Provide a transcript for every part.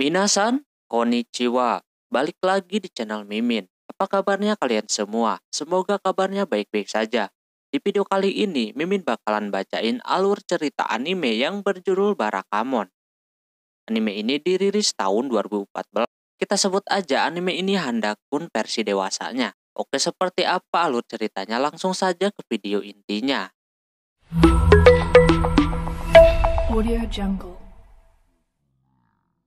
Minasan, konnichiwa. Balik lagi di channel Mimin. Apa kabarnya kalian semua? Semoga kabarnya baik-baik saja. Di video kali ini, Mimin bakalan bacain alur cerita anime yang berjudul Barakamon. Anime ini dirilis tahun 2014. Kita sebut aja anime ini Handakun versi dewasanya. Oke, seperti apa alur ceritanya? Langsung saja ke video intinya. Audio Jungle.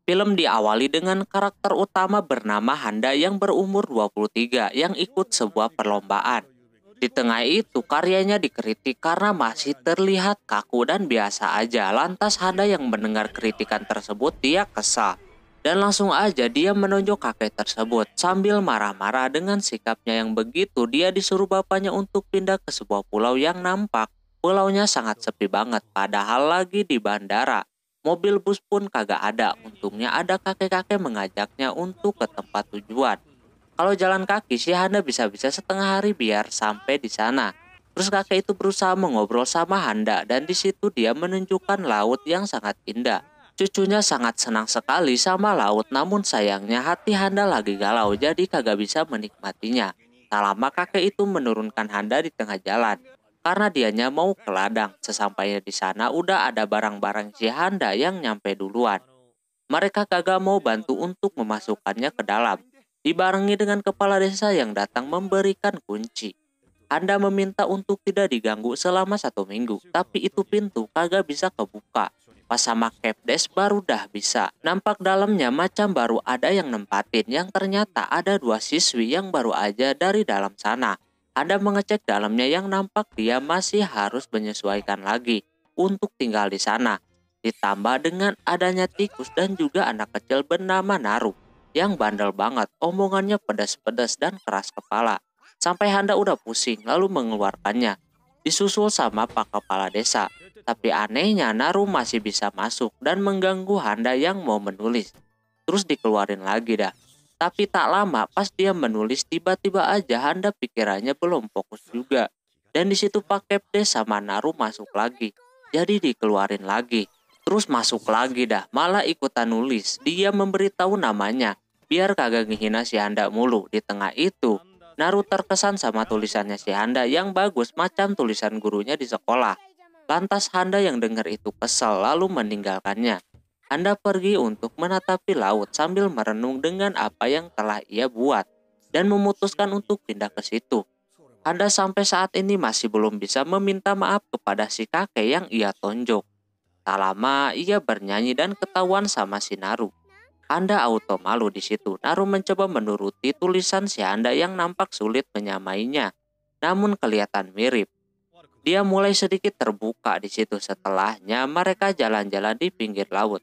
Film diawali dengan karakter utama bernama Handa yang berumur 23 yang ikut sebuah perlombaan. Di tengah itu karyanya dikritik karena masih terlihat kaku dan biasa aja. Lantas Handa yang mendengar kritikan tersebut dia kesal. Dan langsung aja dia menunjuk kakek tersebut sambil marah-marah dengan sikapnya yang begitu dia disuruh bapaknya untuk pindah ke sebuah pulau yang nampak. Pulaunya sangat sepi banget padahal lagi di bandara. Mobil bus pun kagak ada. Untungnya ada kakek-kakek mengajaknya untuk ke tempat tujuan. Kalau jalan kaki sih Handa bisa-bisa setengah hari biar sampai di sana. Terus kakek itu berusaha mengobrol sama Handa dan di situ dia menunjukkan laut yang sangat indah. Cucunya sangat senang sekali sama laut namun sayangnya hati Handa lagi galau jadi kagak bisa menikmatinya. Tak lama kakek itu menurunkan Handa di tengah jalan karena dianya mau ke ladang. Sesampainya di sana udah ada barang-barang si Handa yang nyampe duluan. Mereka kagak mau bantu untuk memasukkannya ke dalam. Dibarengi dengan kepala desa yang datang memberikan kunci. Anda meminta untuk tidak diganggu selama satu minggu, tapi itu pintu kagak bisa kebuka. Pas sama Kepdes baru dah bisa. Nampak dalamnya macam baru ada yang nempatin yang ternyata ada dua siswi yang baru aja dari dalam sana. Anda mengecek dalamnya yang nampak dia masih harus menyesuaikan lagi untuk tinggal di sana. Ditambah dengan adanya tikus dan juga anak kecil bernama Naru yang bandel banget, omongannya pedas-pedas dan keras kepala. Sampai Handa udah pusing lalu mengeluarkannya. Disusul sama Pak Kepala Desa. Tapi anehnya Naru masih bisa masuk dan mengganggu Handa yang mau menulis. Terus dikeluarin lagi dah. Tapi tak lama pas dia menulis tiba-tiba aja Handa pikirannya belum fokus juga. Dan di situ Pak Kepdes sama Naru masuk lagi. Jadi dikeluarin lagi. Terus masuk lagi dah, malah ikutan nulis. Dia memberitahu namanya, biar kagak ngehina si Handa mulu. Di tengah itu, Naru terkesan sama tulisannya si Handa yang bagus macam tulisan gurunya di sekolah. Lantas Handa yang dengar itu kesal lalu meninggalkannya. Anda pergi untuk menatapi laut sambil merenung dengan apa yang telah ia buat dan memutuskan untuk pindah ke situ. Anda sampai saat ini masih belum bisa meminta maaf kepada si kakek yang ia tonjok. Tak lama ia bernyanyi dan ketahuan sama si Naru. Anda auto malu di situ. Naru mencoba menuruti tulisan si Anda yang nampak sulit menyamainya, namun kelihatan mirip. Dia mulai sedikit terbuka di situ setelahnya mereka jalan-jalan di pinggir laut.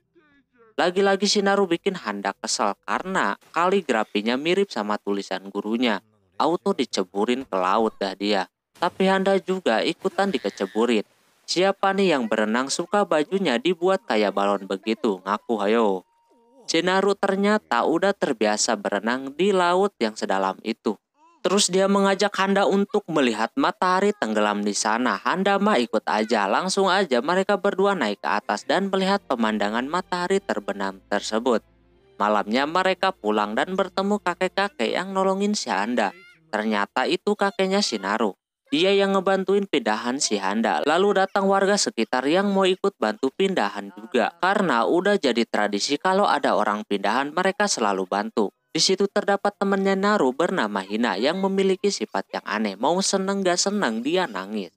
Lagi-lagi si Naru bikin Handa kesel karena kaligrafinya mirip sama tulisan gurunya. Auto diceburin ke laut dah dia. Tapi Handa juga ikutan dikeceburin. Siapa nih yang berenang suka bajunya dibuat kayak balon begitu? Ngaku hayo. Sinaru ternyata udah terbiasa berenang di laut yang sedalam itu. Terus dia mengajak Handa untuk melihat matahari tenggelam di sana. Handa mah ikut aja, langsung aja mereka berdua naik ke atas dan melihat pemandangan matahari terbenam tersebut. Malamnya mereka pulang dan bertemu kakek-kakek yang nolongin si Handa. Ternyata itu kakeknya Sinaru. Dia yang ngebantuin pindahan si Handa. Lalu datang warga sekitar yang mau ikut bantu pindahan juga. Karena udah jadi tradisi kalau ada orang pindahan mereka selalu bantu. Di situ terdapat temannya Naru bernama Hina yang memiliki sifat yang aneh. Mau seneng gak seneng dia nangis.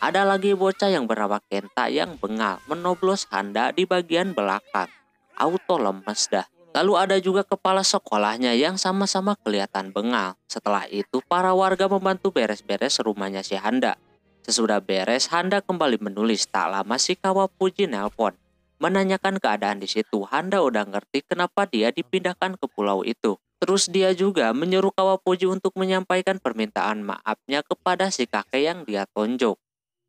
Ada lagi bocah yang bernama Kenta yang bengal menoblos Handa di bagian belakang. Auto lemes dah. Lalu ada juga kepala sekolahnya yang sama-sama kelihatan bengal. Setelah itu para warga membantu beres-beres rumahnya si Handa. Sesudah beres, Handa kembali menulis. Tak lama si Kawapuji nelpon. Menanyakan keadaan di situ, Handa udah ngerti kenapa dia dipindahkan ke pulau itu. Terus dia juga menyuruh Kawapuji untuk menyampaikan permintaan maafnya kepada si kakek yang dia tonjok.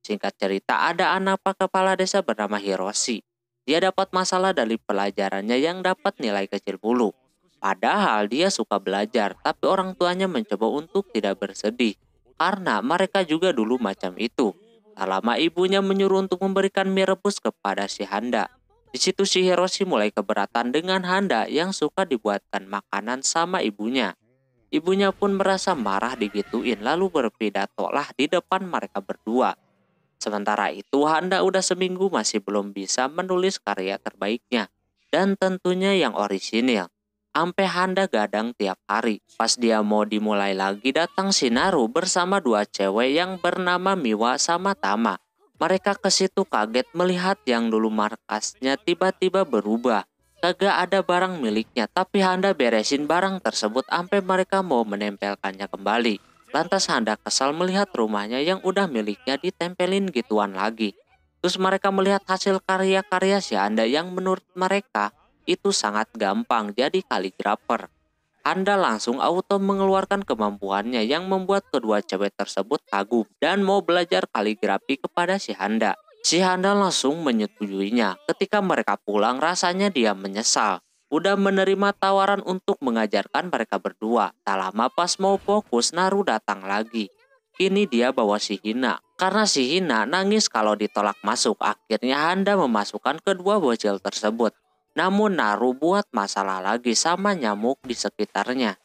Singkat cerita, ada anak pak kepala desa bernama Hiroshi. Dia dapat masalah dari pelajarannya yang dapat nilai kecil mulu. Padahal dia suka belajar, tapi orang tuanya mencoba untuk tidak bersedih. Karena mereka juga dulu macam itu. Tak lama ibunya menyuruh untuk memberikan mie rebus kepada si Handa. Di situ si Hiroshi mulai keberatan dengan Handa yang suka dibuatkan makanan sama ibunya. Ibunya pun merasa marah digituin lalu berpidato lah di depan mereka berdua. Sementara itu Handa udah seminggu masih belum bisa menulis karya terbaiknya. Dan tentunya yang orisinil. Ampe Handa gadang tiap hari. Pas dia mau dimulai lagi datang Sinaru bersama dua cewek yang bernama Miwa sama Tama. Mereka ke situ kaget melihat yang dulu markasnya tiba-tiba berubah. Kagak ada barang miliknya, tapi Handa beresin barang tersebut sampai mereka mau menempelkannya kembali. Lantas Handa kesal melihat rumahnya yang udah miliknya ditempelin gituan lagi. Terus mereka melihat hasil karya-karya si Handa yang menurut mereka itu sangat gampang jadi kaligrafer. Anda langsung auto mengeluarkan kemampuannya yang membuat kedua cewek tersebut kagum dan mau belajar kaligrafi kepada si Handa. Si Handa langsung menyetujuinya. Ketika mereka pulang rasanya dia menyesal. Udah menerima tawaran untuk mengajarkan mereka berdua. Tak lama pas mau fokus Naru datang lagi. Kini dia bawa si Hina. Karena si Hina nangis kalau ditolak masuk. Akhirnya Handa memasukkan kedua bocil tersebut. Namun Naru buat masalah lagi sama nyamuk di sekitarnya.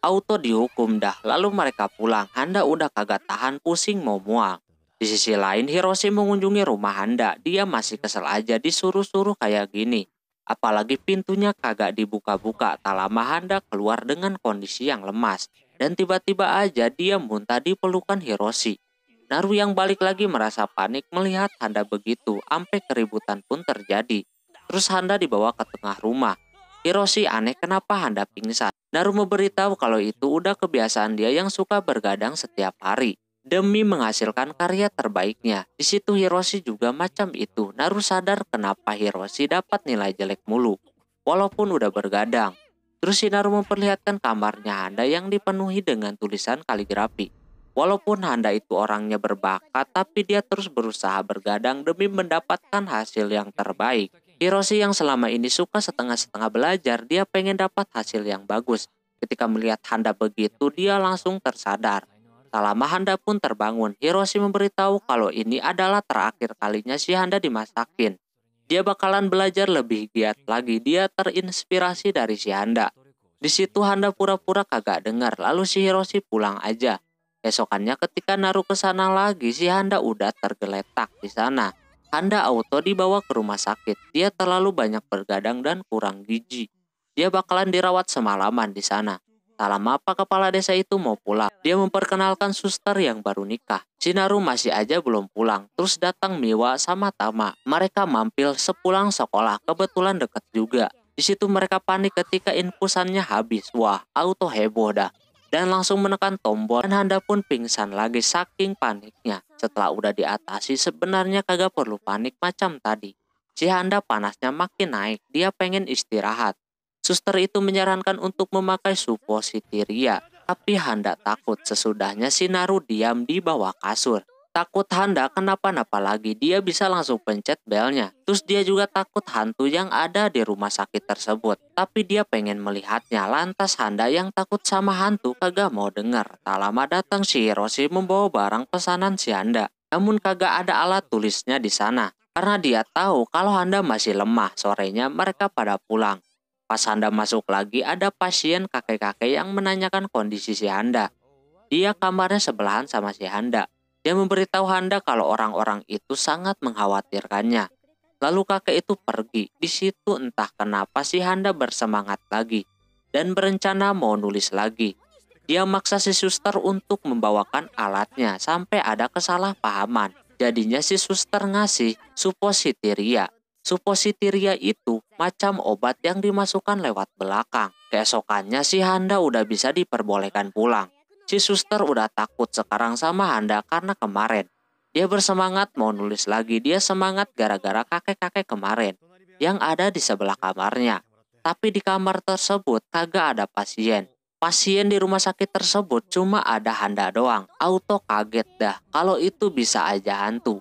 Auto dihukum dah, lalu mereka pulang. Handa udah kagak tahan pusing mau mual. Di sisi lain, Hiroshi mengunjungi rumah Handa. Dia masih kesel aja disuruh-suruh kayak gini. Apalagi pintunya kagak dibuka-buka. Tak lama Handa keluar dengan kondisi yang lemas. Dan tiba-tiba aja dia muntah di pelukan Hiroshi. Naru yang balik lagi merasa panik melihat Handa begitu, sampai keributan pun terjadi. Terus Handa dibawa ke tengah rumah. Hiroshi aneh kenapa Handa pingsan. Naru memberitahu kalau itu udah kebiasaan dia yang suka bergadang setiap hari. Demi menghasilkan karya terbaiknya. Di situ Hiroshi juga macam itu. Naru sadar kenapa Hiroshi dapat nilai jelek mulu. Walaupun udah bergadang. Terus Naru memperlihatkan kamarnya Handa yang dipenuhi dengan tulisan kaligrafi. Walaupun Handa itu orangnya berbakat, tapi dia terus berusaha bergadang demi mendapatkan hasil yang terbaik. Hiroshi yang selama ini suka setengah-setengah belajar, dia pengen dapat hasil yang bagus. Ketika melihat Handa begitu, dia langsung tersadar. Tak lama Handa pun terbangun. Hiroshi memberitahu kalau ini adalah terakhir kalinya si Handa dimasakin. Dia bakalan belajar lebih giat lagi. Dia terinspirasi dari si Handa. Di situ Handa pura-pura kagak dengar, lalu si Hiroshi pulang aja. Esokannya ketika Naru ke sana lagi, si Handa udah tergeletak di sana. Handa auto dibawa ke rumah sakit. Dia terlalu banyak bergadang dan kurang gizi. Dia bakalan dirawat semalaman di sana. Tak lama apa kepala desa itu mau pulang. Dia memperkenalkan suster yang baru nikah. Si Naru masih aja belum pulang. Terus datang Miwa sama Tama. Mereka mampir sepulang sekolah. Kebetulan deket juga. Di situ mereka panik ketika infusannya habis. Wah, auto heboh dah dan langsung menekan tombol dan Handa pun pingsan lagi saking paniknya. Setelah udah diatasi sebenarnya kagak perlu panik macam tadi. Si Handa panasnya makin naik, dia pengen istirahat. Suster itu menyarankan untuk memakai supositiria, tapi Handa takut sesudahnya si Naru diam di bawah kasur. Takut Handa kenapa-napa lagi, dia bisa langsung pencet belnya. Terus dia juga takut hantu yang ada di rumah sakit tersebut. Tapi dia pengen melihatnya, lantas Handa yang takut sama hantu kagak mau dengar. Tak lama datang si Hiroshi membawa barang pesanan si Handa. Namun kagak ada alat tulisnya di sana. Karena dia tahu kalau Handa masih lemah, sorenya mereka pada pulang. Pas Handa masuk lagi, ada pasien kakek-kakek yang menanyakan kondisi si Handa. Dia kamarnya sebelahan sama si Handa. Dia memberitahu Handa kalau orang-orang itu sangat mengkhawatirkannya. Lalu kakek itu pergi. Di situ entah kenapa si Handa bersemangat lagi dan berencana mau nulis lagi. Dia maksa si suster untuk membawakan alatnya sampai ada kesalahpahaman. Jadinya si suster ngasih supositiria. Supositiria itu macam obat yang dimasukkan lewat belakang. Keesokannya si Handa udah bisa diperbolehkan pulang. Si suster udah takut sekarang sama Handa karena kemarin. Dia bersemangat mau nulis lagi. Dia semangat gara-gara kakek-kakek kemarin yang ada di sebelah kamarnya. Tapi di kamar tersebut kagak ada pasien. Pasien di rumah sakit tersebut cuma ada Handa doang. Auto kaget dah kalau itu bisa aja hantu.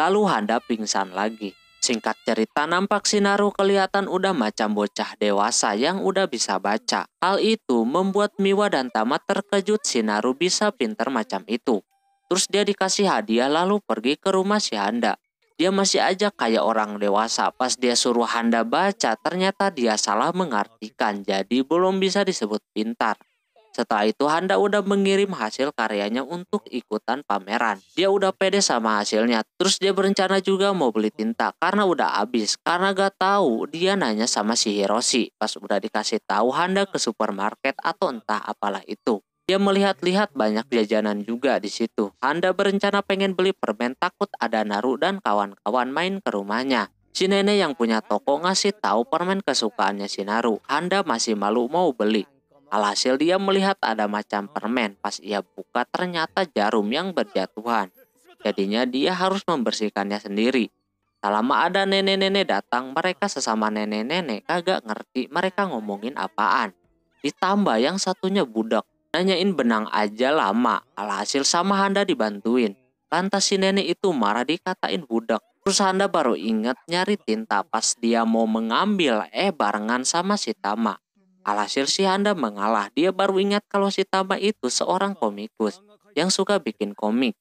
Lalu Handa pingsan lagi. Singkat cerita nampak Sinaru kelihatan udah macam bocah dewasa yang udah bisa baca. Hal itu membuat Miwa dan Tama terkejut Sinaru bisa pinter macam itu. Terus dia dikasih hadiah lalu pergi ke rumah si Handa. Dia masih aja kayak orang dewasa. Pas dia suruh Handa baca, ternyata dia salah mengartikan. Jadi belum bisa disebut pintar. Setelah itu Handa udah mengirim hasil karyanya untuk ikutan pameran. Dia udah pede sama hasilnya. Terus dia berencana juga mau beli tinta karena udah habis. Karena gak tahu dia nanya sama si Hiroshi. Pas udah dikasih tahu Handa ke supermarket atau entah apalah itu. Dia melihat-lihat banyak jajanan juga di situ. Handa berencana pengen beli permen takut ada Naru dan kawan-kawan main ke rumahnya. Si nenek yang punya toko ngasih tahu permen kesukaannya si Naru. Handa masih malu mau beli. Alhasil dia melihat ada macam permen. Pas ia buka ternyata jarum yang berjatuhan. Jadinya dia harus membersihkannya sendiri. Tak lama ada nenek-nenek datang, mereka sesama nenek-nenek kagak ngerti mereka ngomongin apaan. Ditambah yang satunya budak, nanyain benang aja lama. Alhasil sama Handa dibantuin. Lantas si nenek itu marah dikatain budak. Terus Handa baru inget nyari tinta pas dia mau mengambil eh barengan sama si Tama. Alhasil si Handa mengalah. Dia baru ingat kalau si Tama itu seorang komikus yang suka bikin komik.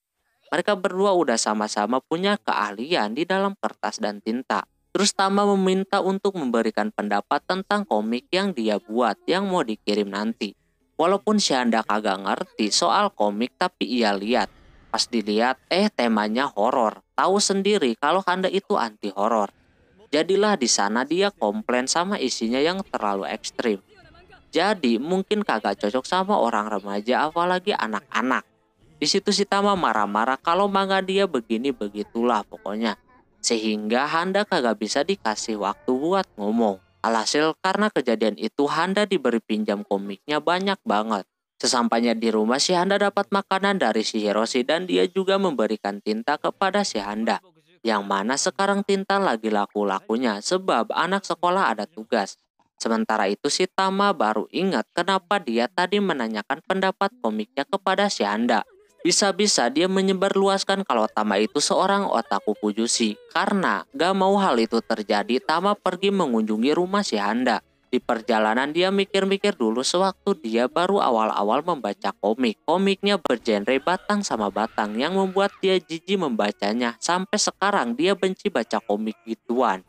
Mereka berdua udah sama-sama punya keahlian di dalam kertas dan tinta. Terus Tama meminta untuk memberikan pendapat tentang komik yang dia buat yang mau dikirim nanti. Walaupun si Handa kagak ngerti soal komik tapi ia lihat. Pas dilihat, eh temanya horor. Tahu sendiri kalau Handa itu anti horor. Jadilah di sana dia komplain sama isinya yang terlalu ekstrim. Jadi mungkin kagak cocok sama orang remaja apalagi anak-anak. Di situ si Tama marah-marah kalau manga dia begini begitulah pokoknya. Sehingga Handa kagak bisa dikasih waktu buat ngomong. Alhasil karena kejadian itu Handa diberi pinjam komiknya banyak banget. Sesampainya di rumah si Handa dapat makanan dari si Hiroshi dan dia juga memberikan tinta kepada si Handa. Yang mana sekarang tinta lagi laku-lakunya sebab anak sekolah ada tugas. Sementara itu si Tama baru ingat kenapa dia tadi menanyakan pendapat komiknya kepada si Handa. Bisa-bisa dia menyebarluaskan kalau Tama itu seorang otaku pujusi. Karena gak mau hal itu terjadi, Tama pergi mengunjungi rumah si Handa. Di perjalanan dia mikir-mikir dulu sewaktu dia baru awal-awal membaca komik. Komiknya bergenre batang sama batang yang membuat dia jijik membacanya. Sampai sekarang dia benci baca komik gituan.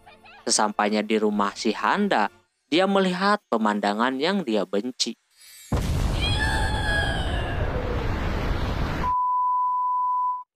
Sesampainya di rumah si Handa, dia melihat pemandangan yang dia benci.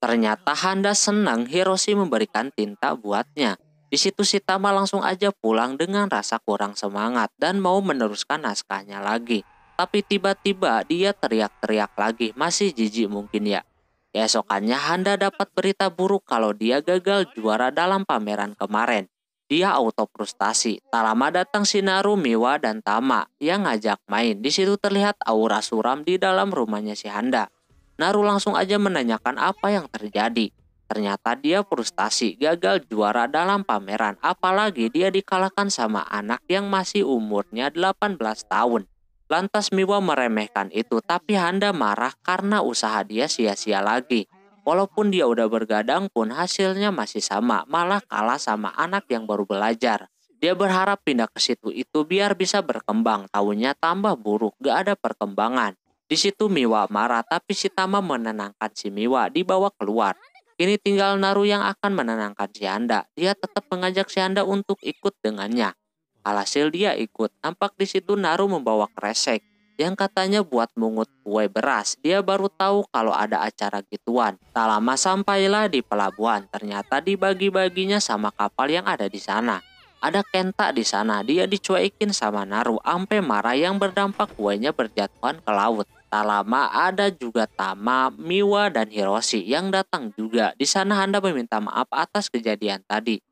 Ternyata Handa senang Hiroshi memberikan tinta buatnya. Di situ si Tama langsung aja pulang dengan rasa kurang semangat dan mau meneruskan naskahnya lagi. Tapi tiba-tiba dia teriak-teriak lagi, masih jijik mungkin ya. Keesokannya Handa dapat berita buruk kalau dia gagal juara dalam pameran kemarin. Dia auto frustasi. Tak lama datang Sinaru, Miwa, dan Tama yang ngajak main. Di situ terlihat aura suram di dalam rumahnya si Handa. Naru langsung aja menanyakan apa yang terjadi. Ternyata dia frustasi, gagal juara dalam pameran. Apalagi dia dikalahkan sama anak yang masih umurnya 18 tahun. Lantas Miwa meremehkan itu, tapi Handa marah karena usaha dia sia-sia lagi. Walaupun dia udah bergadang pun hasilnya masih sama, malah kalah sama anak yang baru belajar. Dia berharap pindah ke situ itu biar bisa berkembang, tahunya tambah buruk, gak ada perkembangan. Di situ Miwa marah, tapi si Tama menenangkan si Miwa, dibawa keluar. Kini tinggal Naru yang akan menenangkan si Anda. Dia tetap mengajak si Anda untuk ikut dengannya. Alhasil dia ikut. Nampak di situ Naru membawa kresek yang katanya buat mungut kue beras. Dia baru tahu kalau ada acara gituan. Tak lama sampailah di pelabuhan. Ternyata dibagi-baginya sama kapal yang ada di sana. Ada Kenta di sana. Dia dicuekin sama Naru. Ampe marah yang berdampak kuenya berjatuhan ke laut. Tak lama ada juga Tama, Miwa, dan Hiroshi yang datang juga. Di sana Handa meminta maaf atas kejadian tadi.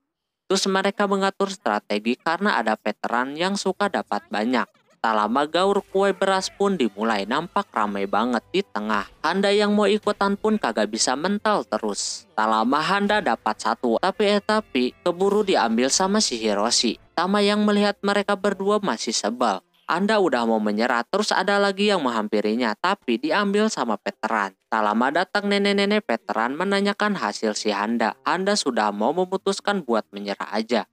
Terus mereka mengatur strategi karena ada veteran yang suka dapat banyak. Tak lama gaur kue beras pun dimulai nampak ramai banget di tengah. Handa yang mau ikutan pun kagak bisa mental terus. Tak lama Handa dapat satu, tapi eh tapi keburu diambil sama si Hiroshi. Tama yang melihat mereka berdua masih sebal. Anda udah mau menyerah, terus ada lagi yang menghampirinya, tapi diambil sama veteran. Tak lama datang nenek-nenek veteran menanyakan hasil si Handa. Handa sudah mau memutuskan buat menyerah aja.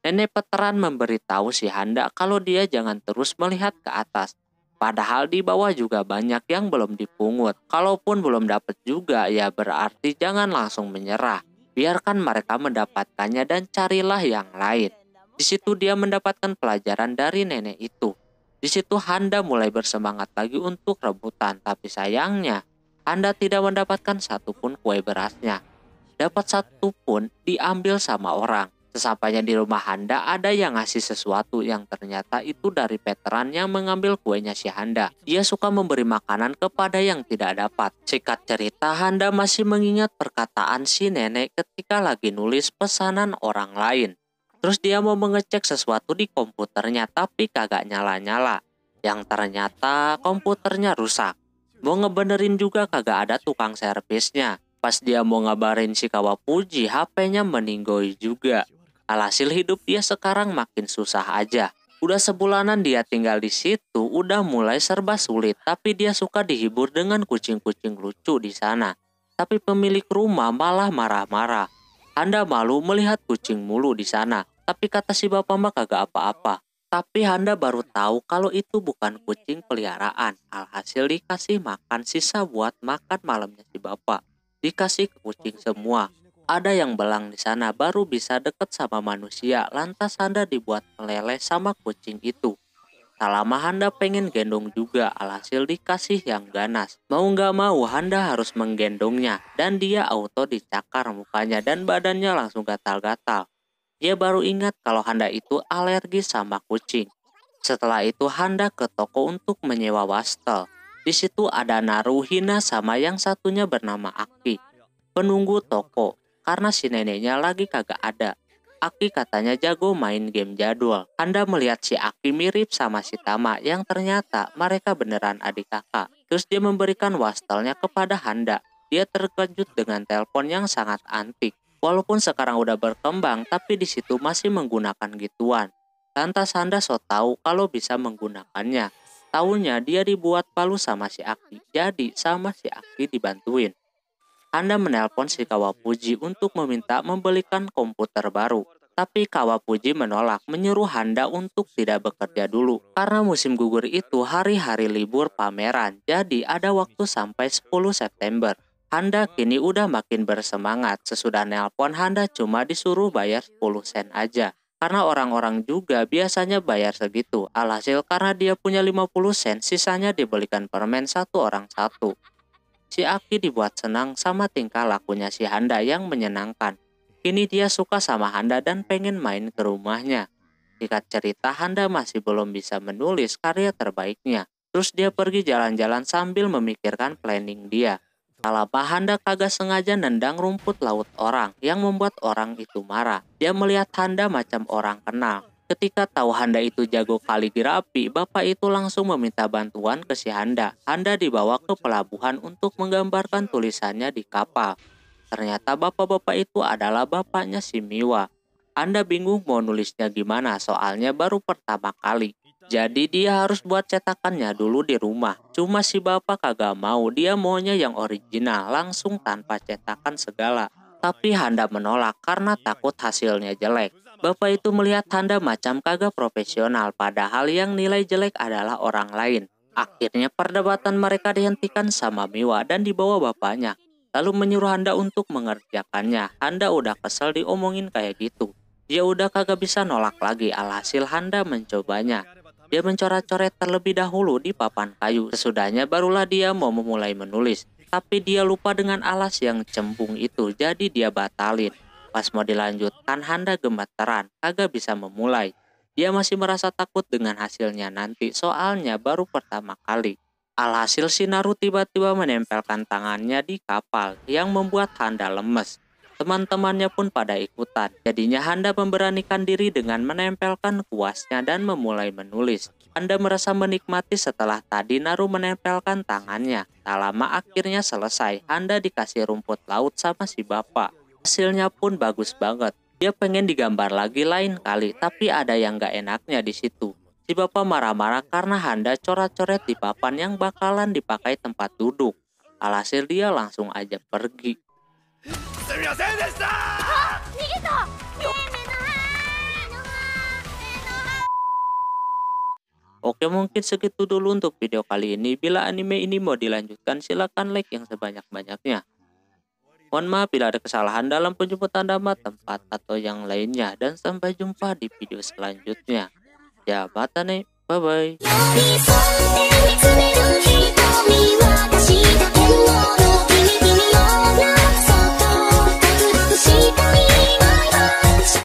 Nenek veteran memberitahu si Handa kalau dia jangan terus melihat ke atas. Padahal di bawah juga banyak yang belum dipungut. Kalaupun belum dapat juga ya berarti jangan langsung menyerah. Biarkan mereka mendapatkannya dan carilah yang lain. Di situ dia mendapatkan pelajaran dari nenek itu. Di situ Handa mulai bersemangat lagi untuk rebutan, tapi sayangnya Handa tidak mendapatkan satupun kue berasnya. Dapat satu pun diambil sama orang. Sesampainya di rumah Handa ada yang ngasih sesuatu yang ternyata itu dari veteran yang mengambil kuenya si Handa. Dia suka memberi makanan kepada yang tidak dapat. Sikat cerita Handa masih mengingat perkataan si nenek ketika lagi nulis pesanan orang lain. Terus dia mau mengecek sesuatu di komputernya tapi kagak nyala-nyala. Yang ternyata komputernya rusak. Mau ngebenerin juga kagak ada tukang servisnya. Pas dia mau ngabarin si Kawapuji, HP-nya meninggoy juga. Alhasil hidup dia sekarang makin susah aja. Udah sebulanan dia tinggal di situ, udah mulai serba sulit, tapi dia suka dihibur dengan kucing-kucing lucu di sana. Tapi pemilik rumah malah marah-marah. Anda malu melihat kucing mulu di sana, tapi kata si bapak mah kagak apa-apa. Tapi Anda baru tahu kalau itu bukan kucing peliharaan. Alhasil dikasih makan sisa buat makan malamnya si bapak. Dikasih ke kucing semua ada yang belang di sana baru bisa deket sama manusia. Lantas Handa dibuat meleleh sama kucing itu. Tak lama Handa pengen gendong juga, alhasil dikasih yang ganas. Mau nggak mau Handa harus menggendongnya, dan dia auto dicakar mukanya dan badannya langsung gatal-gatal. Dia baru ingat kalau Handa itu alergi sama kucing. Setelah itu Handa ke toko untuk menyewa wastel. Di situ ada Naruhina sama yang satunya bernama Aki. Penunggu toko karena si neneknya lagi kagak ada. Aki katanya jago main game jadwal. Anda melihat si Aki mirip sama si Tama yang ternyata mereka beneran adik kakak. Terus dia memberikan wastelnya kepada Handa. Dia terkejut dengan telepon yang sangat antik. Walaupun sekarang udah berkembang, tapi di situ masih menggunakan gituan. Lantas Handa so tahu kalau bisa menggunakannya. Tahunya dia dibuat palu sama si Aki. Jadi sama si Aki dibantuin. Anda menelpon si Kawapuji untuk meminta membelikan komputer baru. Tapi Kawapuji menolak menyuruh Handa untuk tidak bekerja dulu. Karena musim gugur itu hari-hari libur pameran, jadi ada waktu sampai 10 September. Handa kini udah makin bersemangat. Sesudah nelpon Handa cuma disuruh bayar 10 sen aja. Karena orang-orang juga biasanya bayar segitu. Alhasil karena dia punya 50 sen, sisanya dibelikan permen satu orang satu. Si Aki dibuat senang sama tingkah lakunya si Handa yang menyenangkan. Kini dia suka sama Handa dan pengen main ke rumahnya. Singkat cerita Handa masih belum bisa menulis karya terbaiknya. Terus dia pergi jalan-jalan sambil memikirkan planning dia. Kalapa Handa kagak sengaja nendang rumput laut orang yang membuat orang itu marah. Dia melihat Handa macam orang kenal. Ketika tahu Handa itu jago kaligrafi, bapak itu langsung meminta bantuan ke si Handa. Handa dibawa ke pelabuhan untuk menggambarkan tulisannya di kapal. Ternyata bapak-bapak itu adalah bapaknya si Miwa. Anda bingung mau nulisnya gimana soalnya baru pertama kali. Jadi dia harus buat cetakannya dulu di rumah. Cuma si bapak kagak mau, dia maunya yang original langsung tanpa cetakan segala. Tapi Handa menolak karena takut hasilnya jelek. Bapak itu melihat tanda macam kagak profesional padahal yang nilai jelek adalah orang lain. Akhirnya perdebatan mereka dihentikan sama Miwa dan dibawa bapaknya. Lalu menyuruh Handa untuk mengerjakannya. Handa udah kesel diomongin kayak gitu. Dia udah kagak bisa nolak lagi alhasil Handa mencobanya. Dia mencoret-coret terlebih dahulu di papan kayu. Sesudahnya barulah dia mau memulai menulis. Tapi dia lupa dengan alas yang cembung itu jadi dia batalin. Pas mau dilanjutkan, Handa gemeteran, kagak bisa memulai. Dia masih merasa takut dengan hasilnya nanti, soalnya baru pertama kali. Alhasil Sinaru tiba-tiba menempelkan tangannya di kapal yang membuat Handa lemes. Teman-temannya pun pada ikutan. Jadinya Handa memberanikan diri dengan menempelkan kuasnya dan memulai menulis. Handa merasa menikmati setelah tadi Naru menempelkan tangannya. Tak lama akhirnya selesai. Handa dikasih rumput laut sama si bapak. Hasilnya pun bagus banget. Dia pengen digambar lagi lain kali, tapi ada yang gak enaknya di situ. Si bapak marah-marah karena Handa coret-coret di papan yang bakalan dipakai tempat duduk. Alhasil dia langsung aja pergi. Oke mungkin segitu dulu untuk video kali ini. Bila anime ini mau dilanjutkan silahkan like yang sebanyak-banyaknya. Mohon maaf bila ada kesalahan dalam penyebutan nama, tempat, atau yang lainnya. Dan sampai jumpa di video selanjutnya. Ya, mata nih. Bye-bye.